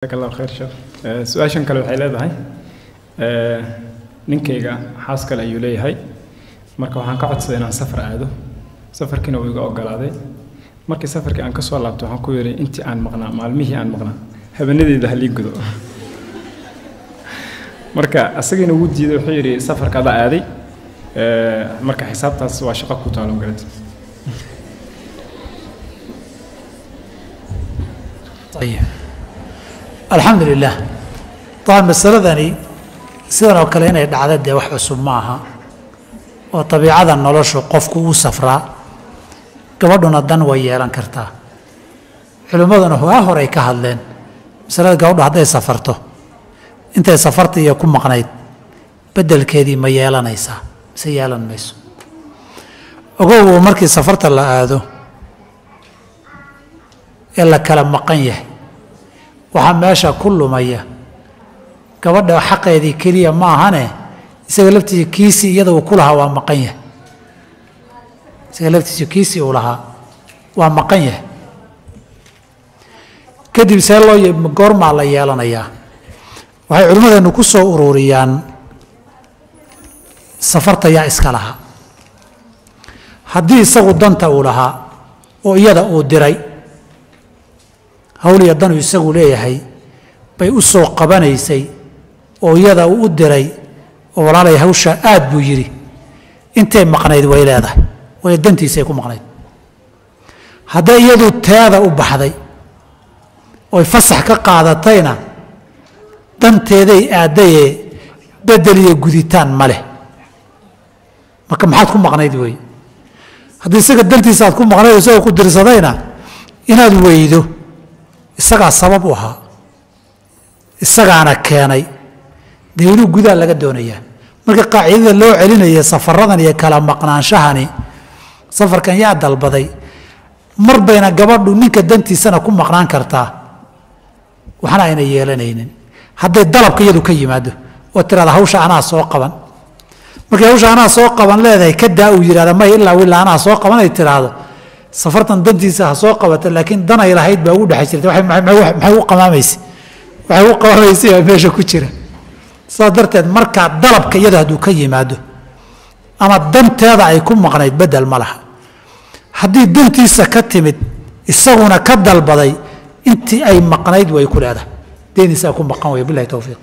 jazaak allah khayr sheekh Eh, su'aashan kale waxay leedahay eh, ninkayga xaas kale ayuu leeyahay. Marka waxaan ka codsaday inaan safar aado safarkiina wuu iga ogolaaday. Markii safarkii aan ka soo laabto waxaan ku yidhi intii aan maqnaa maalmihii aan maqnaa habeenadeeda halii gudo. Marka asagiina wuu diiday wuxuu yidhi safarka adaa aaday. Eh, marka xisaabtaas waa shaqo ku taalo garad ayib alxamdu lilah dabcan masaladani sidan oo kale inay dhacda dee wax cusub ma aha. Oo dabiicada noloshu qofku uu safraa. Gabadhuna dan way yeelan kartaa. Culimmaduna waa horay ka hadleen. Masalada gabadhu hadday safarto. Intay safarta iyo ku maqnayd beddelkeedii ma yeelanaysaa. Mise yeelan mayso. Ogow markii safarta la aado ee la kala maqan yahay waxaa meesha ku lumaya. Gabadha xaqeedii keliya ma ahane isaga laftiisa kiisii iyada uu ku lahaa waa maqan yahay. Isaga laftiisa kiisii uu lahaa waa maqan yahay. Kadib see loo goormaa la yeelanayaa. Waxay culimmadeennu ku soo ururiyaan safarta yaa iska lahaa. Haddii isagu danta uu lahaa oo iyada uu diray hawl iyo danu isagu leeyahay bay u soo qabanaysay oo iyada uu u diray oo walaalay hawsha aad buu yidhi intay maqnayd way leedahay? Way dantiisay ku maqnayd. Hadday iyadu teeda u baxday oy fasax ka qaadatayna danteeday aadayee bedel iyo guditaan ma leh. Marka maxaad ku maqnayd wey haddii isaga dantiisa aad ku maqnayd isagoo ku dirsadayna inaad weydo isagaa sabab u ahaa isagaana keenay. Dee inuu gudaha laga doonayaa marka qaacidada loo celinaya safaradan iyo kala maqnaanshahani safarkan yaa dalbaday. Mar bayna gabadhu ninka dantiisana ku maqnaan kartaa. Waxna ayna yeelanaynin. Hadday dalabka iyadu ka yimaado oo tirahda hawsha anaa soo qaban. Markay hawsha anaa soo qaban leedahay kadaa uu yidhahda may ilaa wilaa anaa soo qaban ay tiraahdo safartan dantiisa ha soo qabata laakiin dan ay lahayd baa ugu dhex jirta maxay u qamaamaysay? Waxay u qamaamaysay baa meesha ku jira. Saas darteed markaa dalabka iyada hadduu ka yimaado ama danteeda ay ku maqnayd bedel ma laha. Haddii dantiisa ka timid isaguna ka dalbaday intii ay maqnayd way ku leedahay. Deenisaa ku maqan way bilahi towfiiq